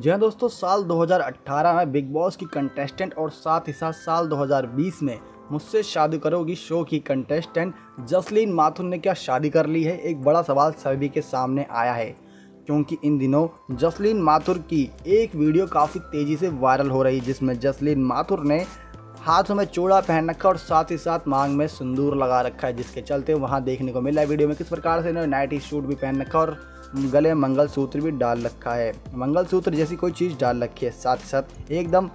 जी हाँ दोस्तों, साल 2018 में बिग बॉस की कंटेस्टेंट और साथ ही साथ साल 2020 में मुझसे शादी करोगी शो की कंटेस्टेंट जसलीन माथुर ने क्या शादी कर ली है? एक बड़ा सवाल सभी के सामने आया है। क्योंकि इन दिनों जसलीन माथुर की एक वीडियो काफ़ी तेज़ी से वायरल हो रही है, जिसमें जसलीन माथुर ने हाथों में चूड़ा पहन रखा और साथ ही साथ मांग में सिंदूर लगा रखा है, जिसके चलते वहाँ देखने को मिला वीडियो में किस प्रकार से इन्होंने नाइटी सूट भी पहन रखा और गले मंगलसूत्र भी डाल रखा है। मंगलसूत्र जैसी कोई चीज़ डाल रखी है। साथ ही साथ एकदम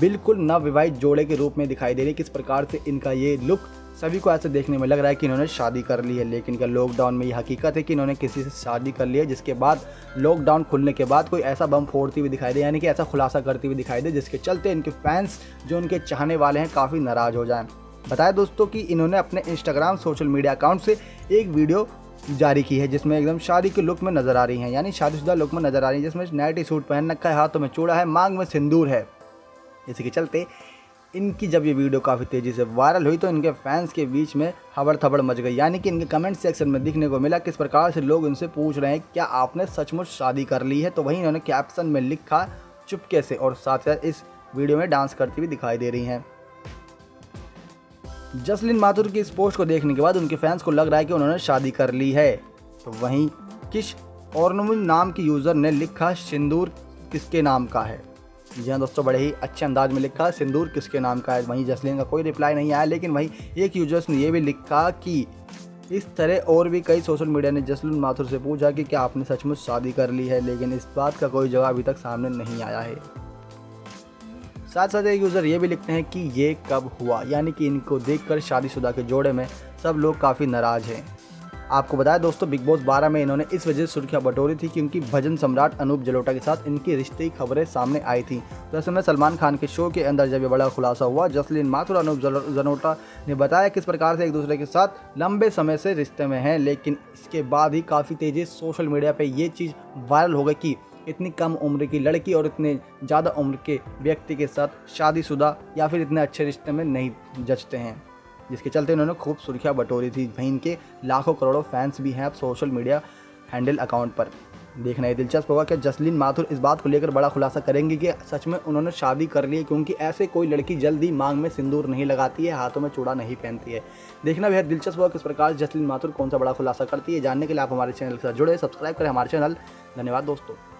बिल्कुल नवविवाहित जोड़े के रूप में दिखाई दे रही है। किस प्रकार से इनका ये लुक सभी को ऐसे देखने में लग रहा है कि इन्होंने शादी कर ली है। लेकिन क्या लॉकडाउन में ये हकीकत है कि इन्होंने किसी से शादी कर ली है, जिसके बाद लॉकडाउन खुलने के बाद कोई ऐसा बम फोड़ती हुई दिखाई दे, यानी कि ऐसा खुलासा करती हुई दिखाई दे, जिसके चलते इनके फैंस जो उनके चाहने वाले हैं काफ़ी नाराज़ हो जाएँ। बताया दोस्तों कि इन्होंने अपने इंस्टाग्राम सोशल मीडिया अकाउंट से एक वीडियो जारी की है, जिसमें एकदम शादी के लुक में नज़र आ रही हैं। यानी शादीशुदा लुक में नज़र आ रही है, जिसमें नाइटी सूट पहन रखा है, हाथों में चूड़ा है, मांग में सिंदूर है। इसी के चलते इनकी जब ये वीडियो काफ़ी तेज़ी से वायरल हुई तो इनके फैंस के बीच में हबड़ थबड़ मच गई। यानी कि इनके कमेंट सेक्शन में दिखने को मिला किस प्रकार से लोग इनसे पूछ रहे हैं, क्या आपने सचमुच शादी कर ली है? तो वहीं इन्होंने कैप्शन में लिखा चुपके से और साथ साथ इस वीडियो में डांस करती हुई दिखाई दे रही हैं। जसलिन माथुर की इस पोस्ट को देखने के बाद उनके फैंस को लग रहा है कि उन्होंने शादी कर ली है। तो वहीं किश और नाम की यूज़र ने लिखा, सिंदूर किसके नाम का है? जी हाँ दोस्तों, बड़े ही अच्छे अंदाज में लिखा, सिंदूर किसके नाम का है? वहीं जसलीन का कोई रिप्लाई नहीं आया, लेकिन वहीं एक यूज़र्स ने यह भी लिखा कि इस तरह और भी कई सोशल मीडिया ने जसलीन माथुर से पूछा कि क्या आपने सचमुच शादी कर ली है, लेकिन इस बात का कोई जवाब अभी तक सामने नहीं आया है। साथ साथ एक यूज़र ये भी लिखते हैं कि ये कब हुआ? यानी कि इनको देखकर शादीशुदा के जोड़े में सब लोग काफ़ी नाराज़ हैं। आपको बताया दोस्तों बिग बॉस 12 में इन्होंने इस वजह से सुर्खियाँ बटोरी थी क्योंकि भजन सम्राट अनूप जलोटा के साथ इनकी रिश्ते की खबरें सामने आई थी। तो ऐसे में सलमान खान के शो के अंदर जब यह बड़ा खुलासा हुआ, जसलीन माथुर, अनूप जलोटा ने बताया किस प्रकार से एक दूसरे के साथ लंबे समय से रिश्ते में हैं, लेकिन इसके बाद ही काफ़ी तेज़ी सोशल मीडिया पर ये चीज़ वायरल हो गई कि इतनी कम उम्र की लड़की और इतने ज़्यादा उम्र के व्यक्ति के साथ शादीशुदा या फिर इतने अच्छे रिश्ते में नहीं जचते हैं। जिसके चलते उन्होंने खूब सुर्खियाँ बटोरी थी। वहीं इनके लाखों करोड़ों फैंस भी हैं सोशल मीडिया हैंडल अकाउंट पर। देखना ये दिलचस्प होगा कि जसलीन माथुर इस बात को लेकर बड़ा खुलासा करेंगे कि सच में उन्होंने शादी कर ली है क्योंकि ऐसे कोई लड़की जल्दी मांग में सिंदूर नहीं लगाती है, हाथों में चूड़ा नहीं पहनती है। देखना बेहद दिलचस्प होगा किस प्रकार जसलीन माथुर कौन सा बड़ा खुलासा करती है। जानने के लिए आप हमारे चैनल के साथ जुड़े, सब्सक्राइब करें हमारे चैनल। धन्यवाद दोस्तों।